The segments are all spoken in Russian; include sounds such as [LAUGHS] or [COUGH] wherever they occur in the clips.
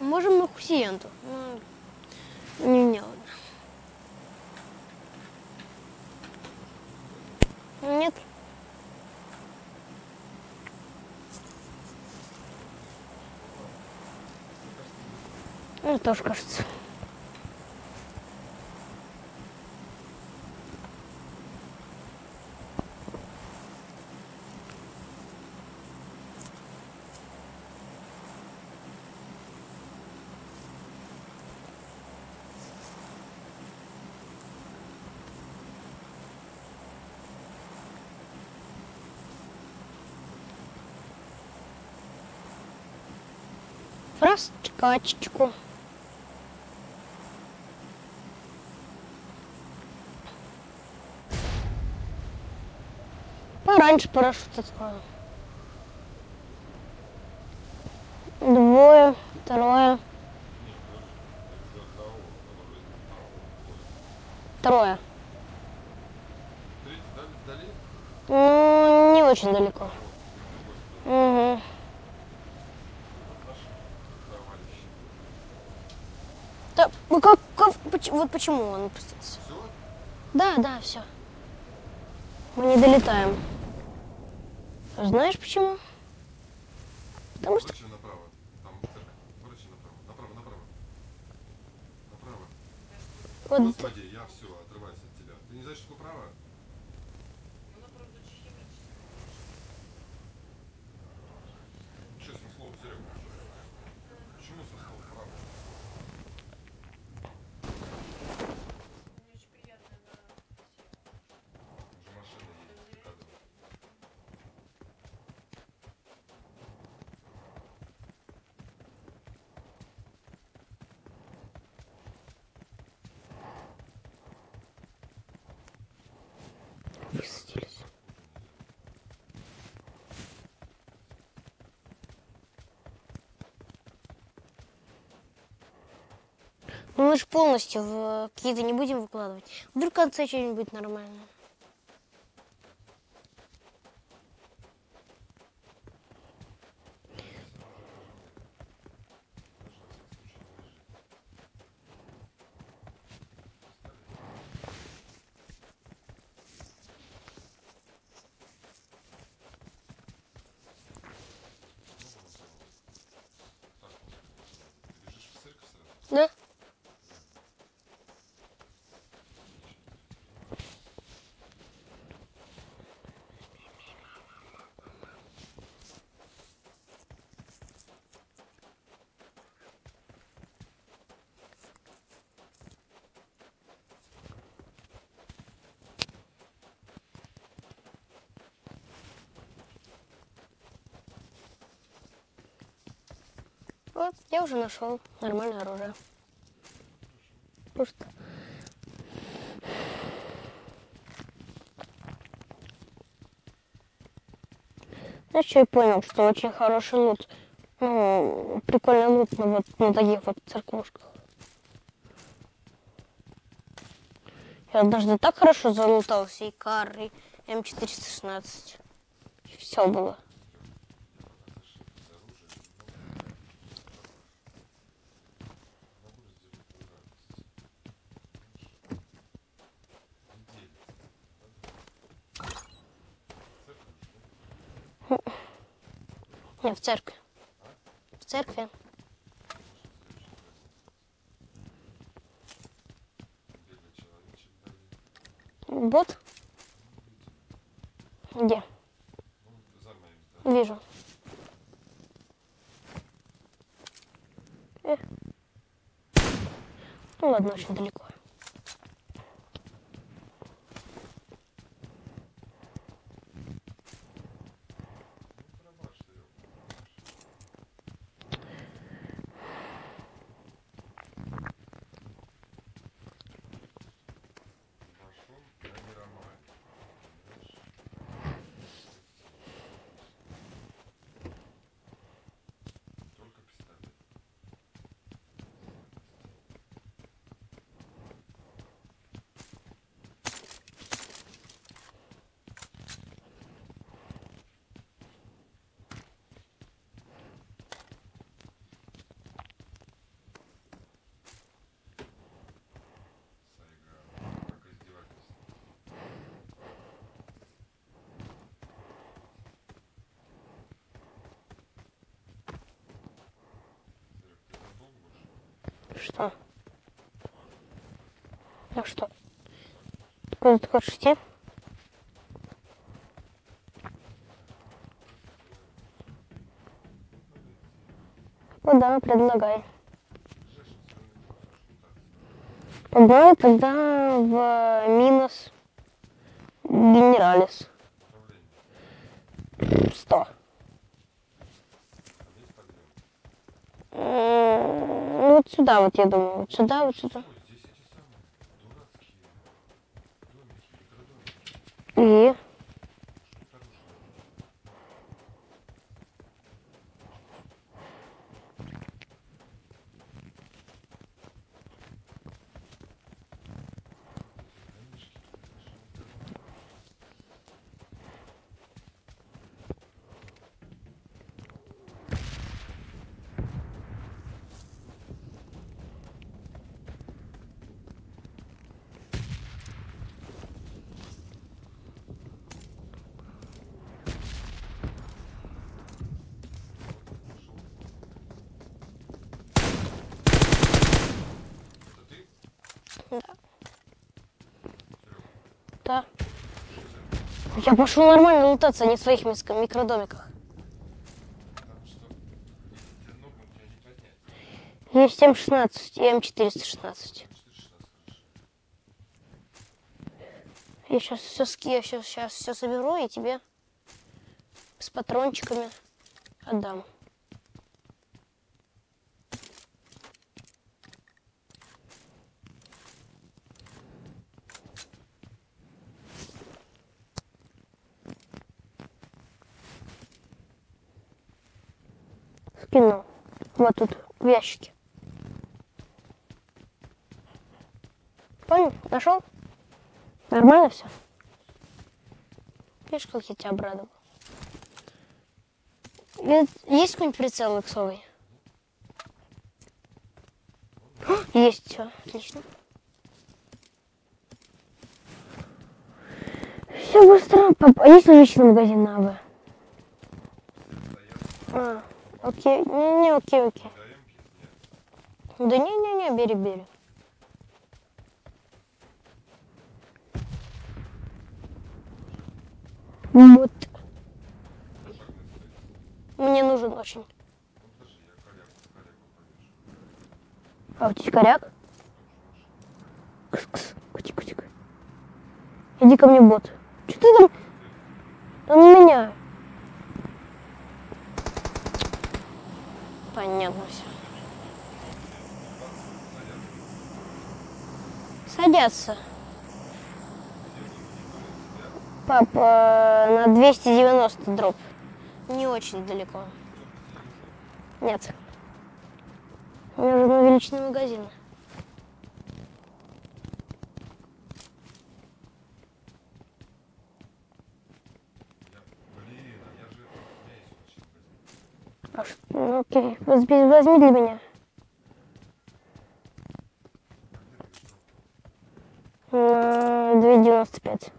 Можем на Хусиенту. Ну, не мне ладно. Нет. Мне тоже кажется. Раскачечку. Пораньше парашют открою. Двое, да, вдали? Ну, не очень далеко. Угу. Да, ну как, как- вот почему он опустился? Да, да, все. Мы не долетаем. Знаешь почему? Потому что... Врачи направо. Там церковь. Врачи направо. Направо, направо. Направо. Вот, Господи, я все, отрываюсь от тебя. Ты не знаешь, что право? Честное слово, Серега. Почему со слова право? Уже машина едет, показывает. высадились. Ну мы же полностью в какие-то не будем выкладывать. Вдруг в конце что-нибудь нормальное. Ты бежишь в церковь сразу? Да? Вот, я уже нашел нормальное оружие. Просто. Знаешь, я понял, что очень хороший лут. Ну, прикольный лут на, вот, на таких вот церквушках. Я однажды так хорошо залутался и кар, и М416. Все было. Не, в церкви. В церкви. Вот. Где? Вижу. Э. Ну ладно, очень далеко. Права, что я Пошел на Миромай. Понимаешь? Только Что? А что? Куда ты хочешь идти? Куда? Ну Предлагай. Давай тогда в минус генералис. Сто. Вот сюда вот, я думаю. Вот сюда, вот сюда. Здесь эти самые дурацкие домики, микродомики. И... Что хорошего? Это ты? Да. Серега, Да. Я пошел нормально лутаться, а не в своих микродомиках. Есть М16 и М416. 416, хорошо. Я сейчас все я сейчас, сейчас все соберу и тебе с патрончиками отдам. Вот тут, в ящике. Понял? Нашел? Нормально все? Видишь, как я тебя обрадовал? Е- Есть какой-нибудь прицел иксовый? О, [GASPS] Есть, все, отлично. Все быстро. Пап, а есть ли личный магазин на АВ? А, окей. Не-не, окей, окей. Да не-не-не, бери, бери. Вот. Мне нужен очень. А у тебя коряк? Кс-кс. Кутик-кутик. Иди ко мне, бот. Что ты там? На меня. Понятно все. Садятся. Пап, э, на 290 дроп. Не очень далеко. Нет. Мне нужен увеличенный магазин. Я, блин, а я же, у меня есть очень магазин. А ш- ну, окей, возьми, для меня. 2,95.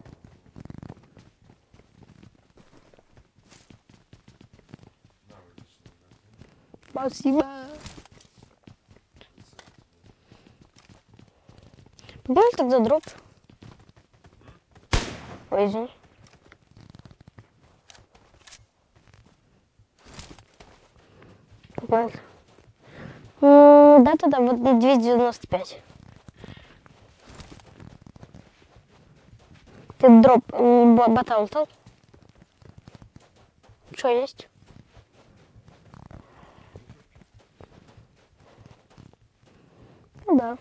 На, вылечный магазин. Спасибо. Давай тогда дроп. Ой, извини. Вот. М, Да-да-да, вот 295. Ты дроп бота лутал? Что есть? Ну да.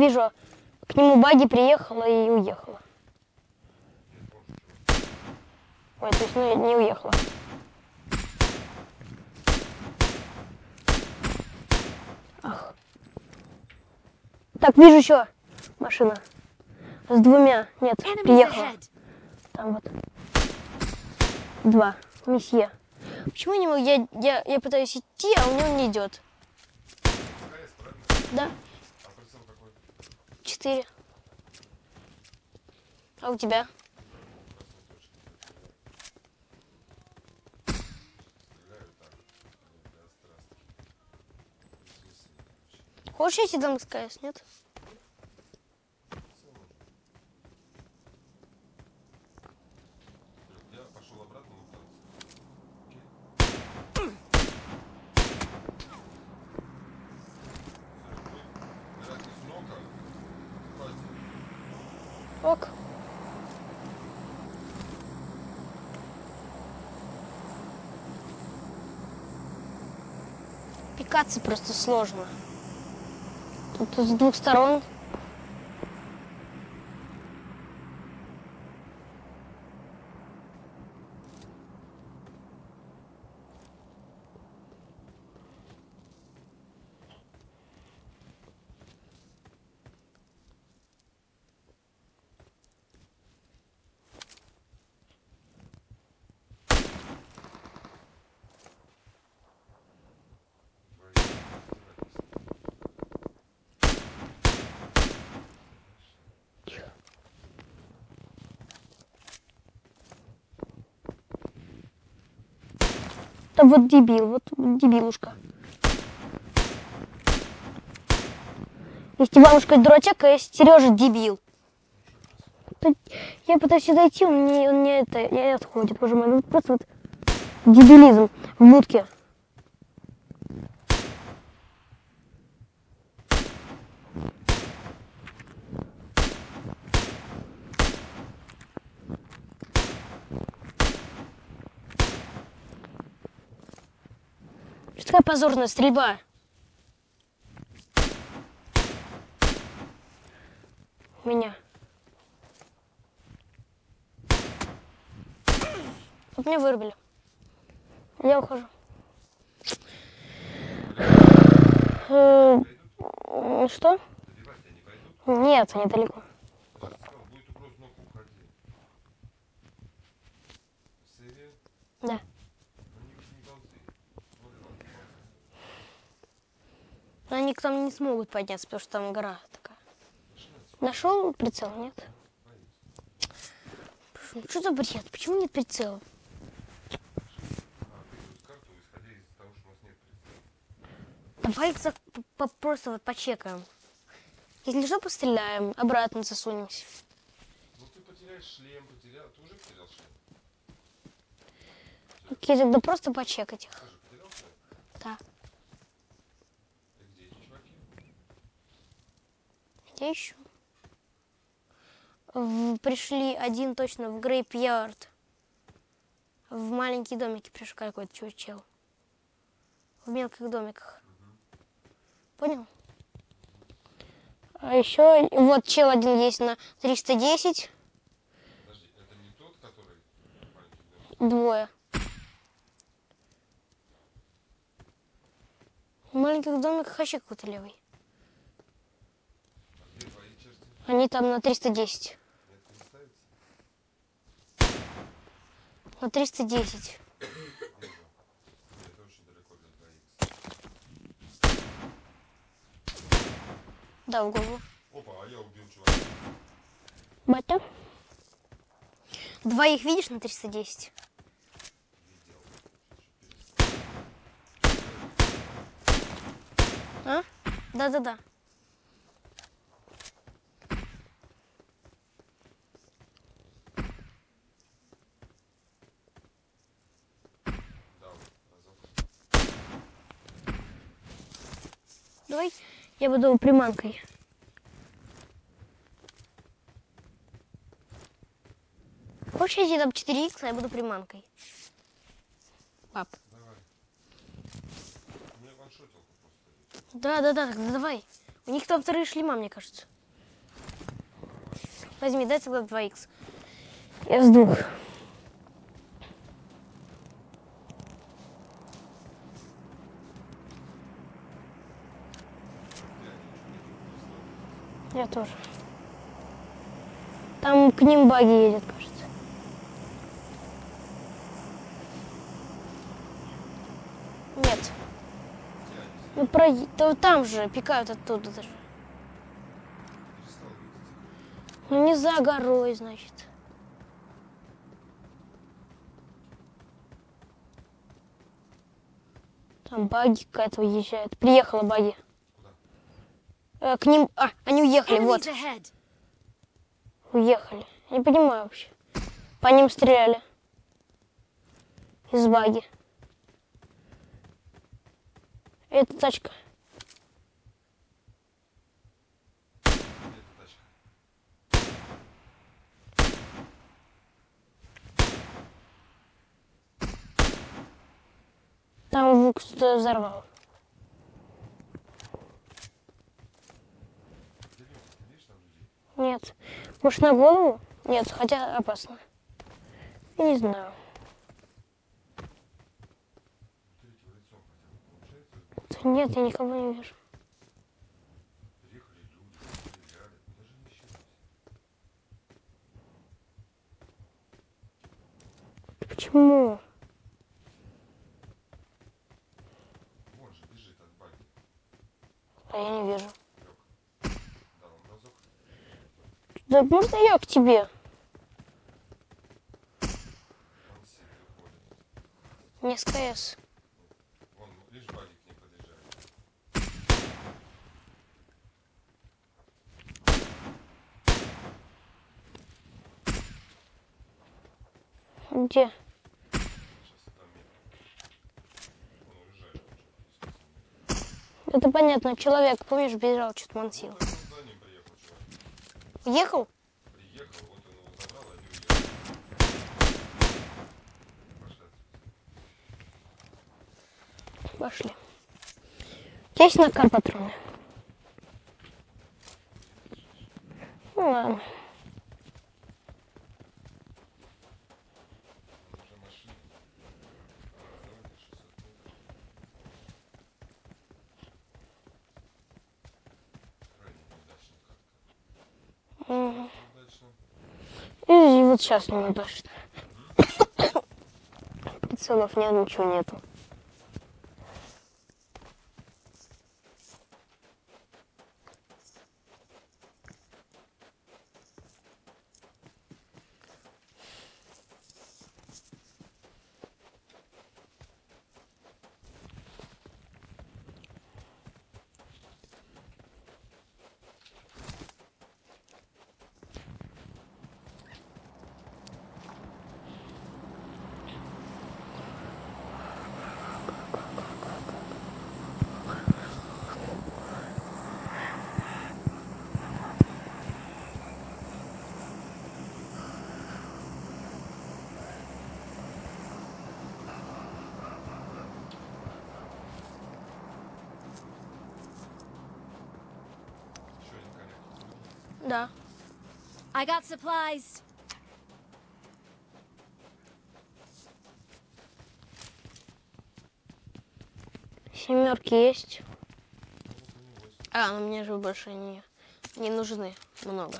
Вижу, к нему баги приехала и уехала. Ой, то есть ну, не уехала. Так, вижу еще. машина. С двумя. Нет, приехала. Там вот. Два. Месье. Почему не могу? Я, я, я пытаюсь идти, а у него не идет. КС, правильно? Да, А прицел какой? Четыре. А у тебя? Хочешь я тебе дам СКС, нет? Я пошел обратно лутаться. Окей? Сереж, мы с нока. Хватит. Ок. Пикаться просто сложно. Тут с двух сторон. Да вот дебил, вот дебилушка. Есть Иванушка дурачок, а есть Сережа дебил. Я пытаюсь идти, он мне, он мне это, не отходит, боже мой, ну просто вот дебилизм в мутке. Такая позорная стрельба? Меня. Вот меня вырубили. Я ухожу. Э, Что? Нет, они далеко. Я же сказал, будет угроза нока, уходи. Серия? Да. Они ведь не ползли. Смотри, ладно, ползли. Но они к нам не смогут подняться, потому что там гора такая. Нашел прицел? Нет. Что за бред? Почему нет прицела? Давай за- по- просто вот почекаем. Если что, постреляем, обратно засунемся. Ну ты потеряешь шлем, потерял. Ты уже потерял шлем? Окей, тогда просто почекать их. Ты же потерял шлем? Да. И где эти чуваки? Ищу. В- пришли один точно в Грейпьярд. В маленькие домики пришел какой-то чел. В мелких домиках. Понял? А еще вот чел один есть на 310. Подожди, это не тот, который маленький дом? Двое. В маленьких домиках вообще какой-то левый. А где твои черти? Они там на 310. Нет, не ставится? На 310. Вижу. Нет, это очень далеко для 2х. Да, в голову. Опа, а я убил чувака. Батя. Двоих видишь на 310? А? Да-да-да. Дал. Разок. Давай я буду приманкой. Хочешь, я тебе дам 4х, а я буду приманкой? Пап. Давай. У меня ваншотилка просто. Да-да-да, тогда давай. У них там вторые шлема, мне кажется. Возьми, дай тогда 2х. Я с двух. Я тоже. Там к ним баги едет, кажется. Нет. Ну, про... да там же, пикают оттуда даже. Ну, не за горой, значит. Там баги какая-то уезжает. Приехала баги. Э, к ним... А, они уехали, вот. Уехали. Не понимаю вообще. По ним стреляли. Из баги. Это тачка. Там в- кто-то взорвал. Где люди? Ты видишь там людей? Нет. Может, на голову? Нет, хотя опасно. Не знаю. Нет, я никого не вижу. Почему? А я не вижу. Лег. Дал он разок. Да можно я к тебе? Не с КС. Вон, лишь баги к ним подъезжает. Где? Это понятно. Человек, помнишь, бежал, что-то мансил. Вот он за ним приехал, Уехал? Приехал, вот он его забрал, они уехали. Пошли. Есть накар патроны? Ну ладно. Удачно. И вот сейчас неудачно. [COUGHS] Прицелов нет, ничего нету. Да. I got supplies. Семерки есть. А, ну мне же больше не, не нужны много.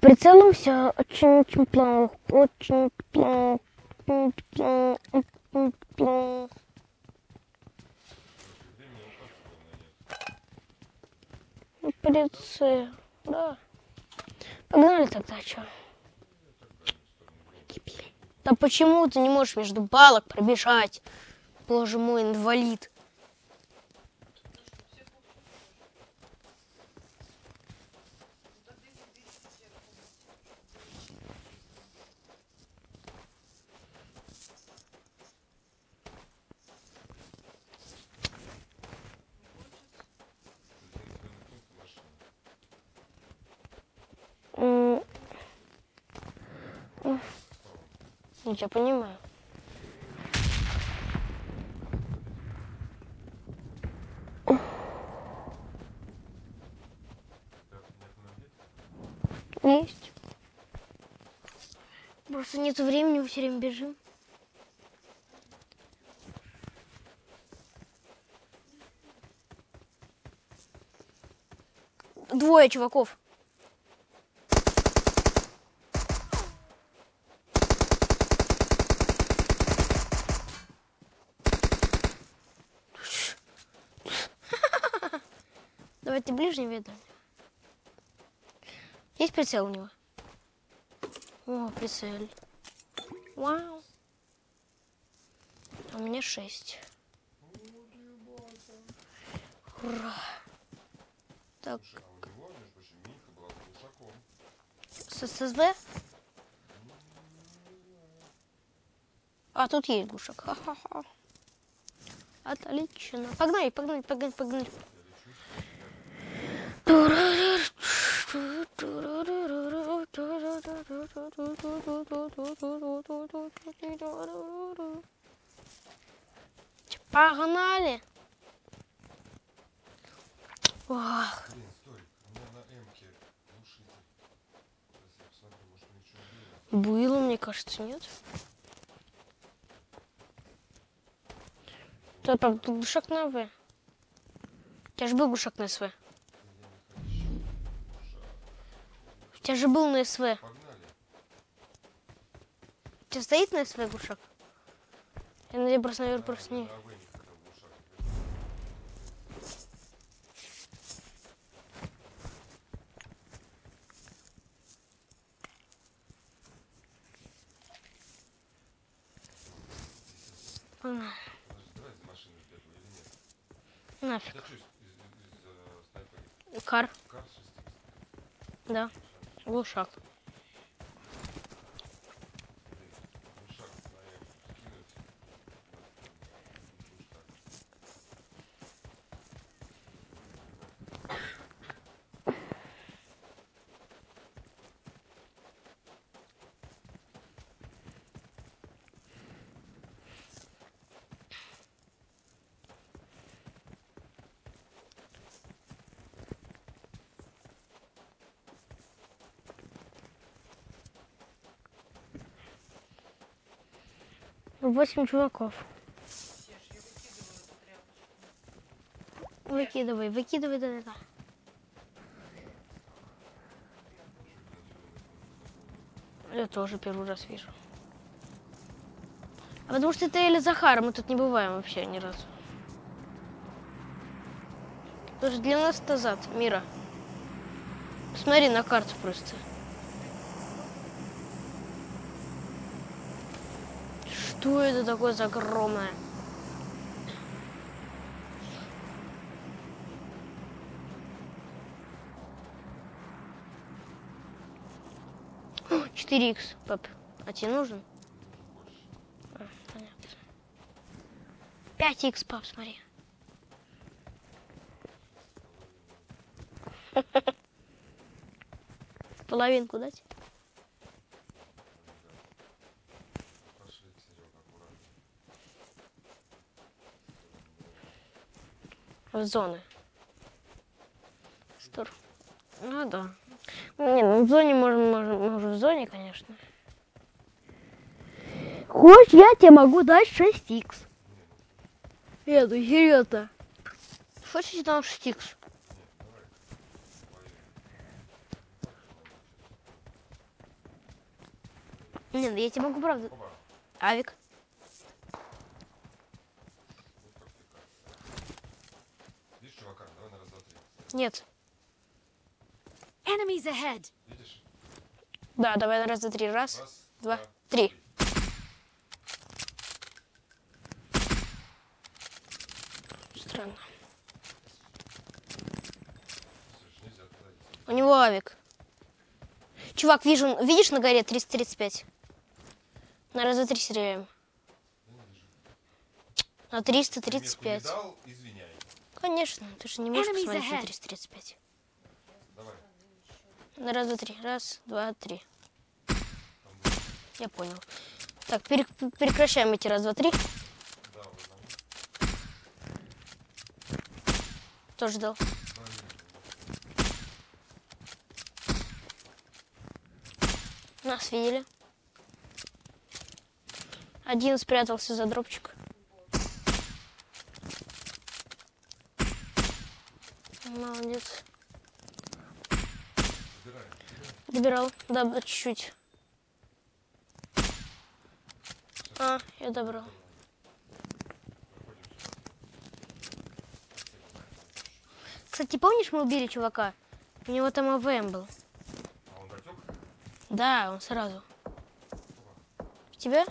Прицелом все очень-очень плохо. Очень плохо. очень плохо, очень плохо. Времени указ главное Ну, Прицел, да. Погнали тогда, что? Да почему ты не можешь между балок пробежать? Боже мой, инвалид. Я тебя понимаю. Есть. Просто нет времени, мы все время бежим. Двое чуваков. Ближний видно. Есть прицел у него? О, прицель. Вау. А у меня шесть. Ура. Так, ССВ? А тут есть глушак. Ха-ха-ха. Отлично. Погнали, погнали, погнали, погнали. Погнали. Ох, Блин, Сторик, у меня на М-ке глушитель. Сейчас я посмотрю, может у них что-то было. мне кажется, нет? Тут глушак на В. Тебя же был глушак на СВ. Тебя же был на СВ. Погнали. У тебя стоит на СВ глушак? Я надеюсь, просто, наверное, просто не... Погнали. Нафиг. Э? Кар, Кар 6 да. Глушак. Глушак на М скинуть. Глушак. Восемь чуваков. Выкидывай, выкидывай, да, да. Я тоже первый раз вижу. А потому что это или Захар, мы тут не бываем вообще ни разу. Потому что для нас это мира. Посмотри на карту просто. Что это такое за огромное? О, 4х, пап. А тебе нужен? А, понятно. 5х, пап, смотри. [LAUGHS] Половинку дать? Пошли, Серега, аккуратно. В зоны. Стор. Ну да. Не, ну в зоне можем, можем, можем в зоне, конечно. Хочешь, я тебе могу дать 6х. Нет, ну серьезно. Хочешь, я дам 6х? Не, ну я тебе могу, правда. Авик. Ну, как ты как. Видишь, чувака? Давай на раз, два, три. Нет. Enemies ahead! Видишь? Да, давай на раз, два, три. Раз, Раз, два, три. Странно. У него авик. Чувак, вижу, видишь на горе 335? На раз, два, три стреляем. Вижу. На Метку не 335. дал, извиняй. Конечно, ты же не можешь посмотреть на ahead. 335. Давай. На раз, два, три. Раз, два, три. Я понял. Так, пере- прекращаем эти раз, два, три. Тоже дал. Нас видели. Один спрятался за дропчик. Добирал. Да, чуть-чуть. А, я добрал. Кстати, помнишь, мы убили чувака? У него там АВМ был. А он дотек? Да, он сразу. В тебя?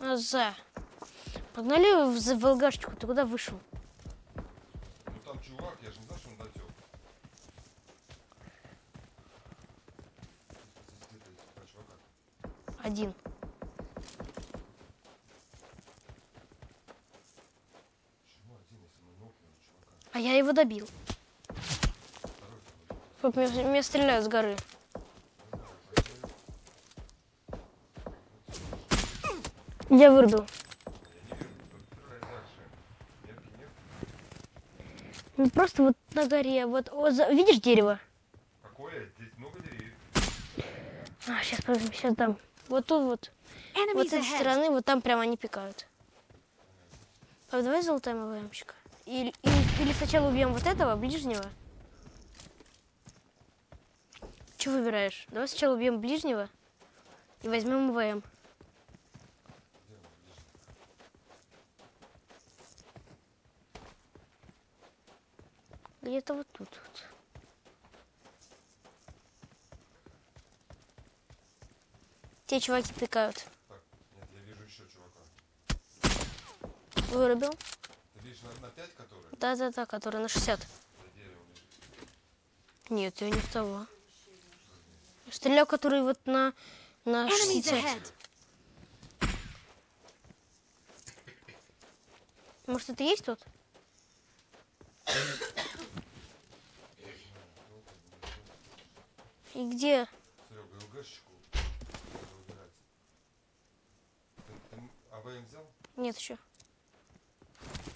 А, за. Погнали в, в ЛГшечку. Ты куда вышел? Ну там чувак, я же не знал, что он дотек. Здесь где-то эти два чувака. Один. А я его добил. Меня, стреляют с горы. Я вырубил. Ну, просто вот на горе. Вот, вот за- видишь дерево? Какое? Здесь много деревьев. А, сейчас, сейчас дам. Вот тут вот. Вот с этой стороны, вот там прямо они пикают. Пап, давай золотаем АВМщика. Или, или, или сначала убьем вот этого, ближнего. Что выбираешь? Давай сначала убьем ближнего и возьмем ВМ. Где-то вот тут вот. Те чуваки пикают. Так, нет, я вижу еще чувака. Вырубил. Ты видишь на, на 5, который? Да-да-да, который на 60. За деревом лежит. Нет, я не в того. Стрелял, который вот на, на Enemies 60. ahead. Может, это есть тот? [COUGHS] И где? Серега, ЛГшечку надо выбирать. Ты, ты м- АВМ взял? Нет еще.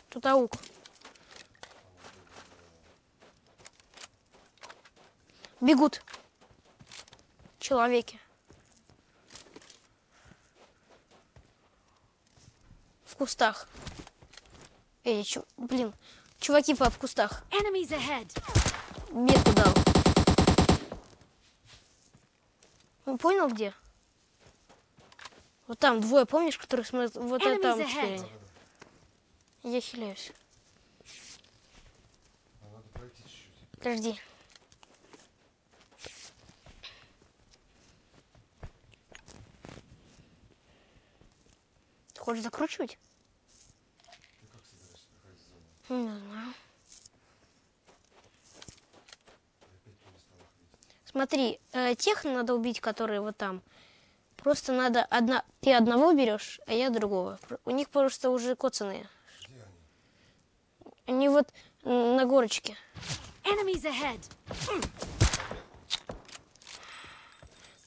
Тут аук. Бегут. Человеки. В кустах. Эй, чу- блин. Чуваки по в кустах. Enemies ahead. Метку дал. Ну, понял где? Вот там двое, помнишь, которые смотрят? Вот это там Enemies ahead. Я хиляюсь. Надо пройти чуть-чуть. Подожди. Ты хочешь закручивать? Ты как собираешься проходить зону? Не знаю. Смотри, э, тех надо убить, которые вот там. Просто надо одна. Ты одного берешь, а я другого. У них просто уже коцаные. Где они? Они вот на горочке.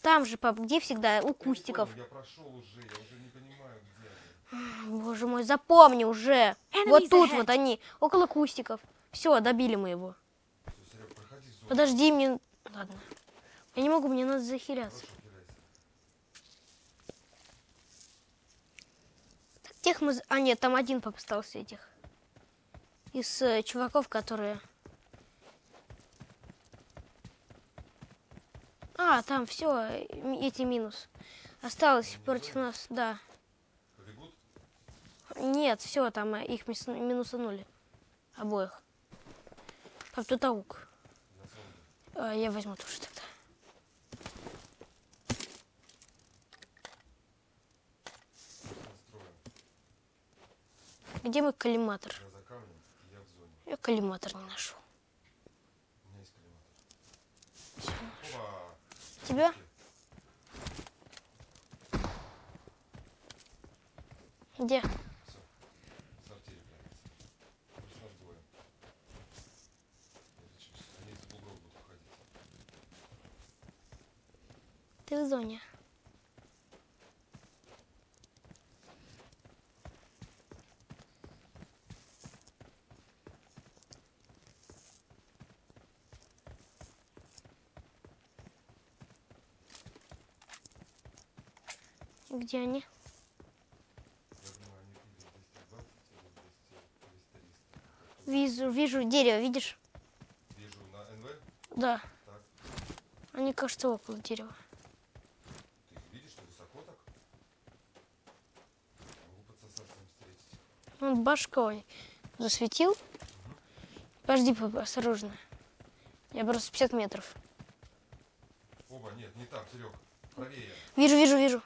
Там же, пап, где всегда? У кустиков. Я прошел уже, я уже не понимаю, где они. Боже мой, запомни уже. Enemies Вот тут ahead. вот они, около кустиков. Все, добили мы его. Все, Серег. Подожди, мне... Ладно. Я не могу, мне надо захиляться. Хорошо, Тех мы... А, нет, там один пап остался этих. Из э, чуваков, которые... А, там все, эти минус. Осталось против нас, да. Побегут? Нет, все, там э, их минусанули. Обоих. Пап, тут аук. А, я возьму тоже тогда. Настроим. Где мой коллиматор? Я за камнем, я в зоне. Я коллиматор не нашел. У меня есть коллиматор. Опа! Тебя? Где? Все. Сортире прячется. Пусть нас двое. Я лечусь. Они из бугров будут уходить. Ты в зоне. Где они? Я думаю, они пили 220 или 200, 200, Вижу, вижу дерево, видишь? Вижу на НВ. Да. Так. Они, кажется, около дерева. Ты их видишь, что высоко так? Могу под сосальцем встретить. Он башкой засветил. Подожди, папа, осторожно. Я просто 50 метров. Оба, нет, не там, Серег. Правее. Вижу, вижу, вижу.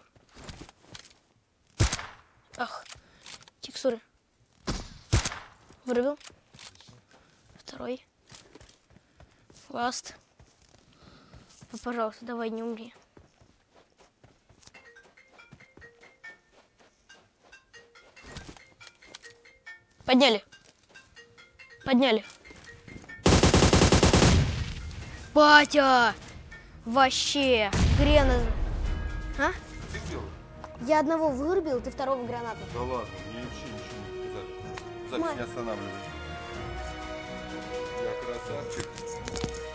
Ах, текстуры. Вырубил. Второй. Ласт. Ну, пожалуйста, давай, не умри. Подняли. Подняли. Батя! Вообще! Грена... А? Я одного вырубил, ты второго гранату. Да ладно, мне вообще ничего не. Запись Мать. не останавливай. Я красавчик.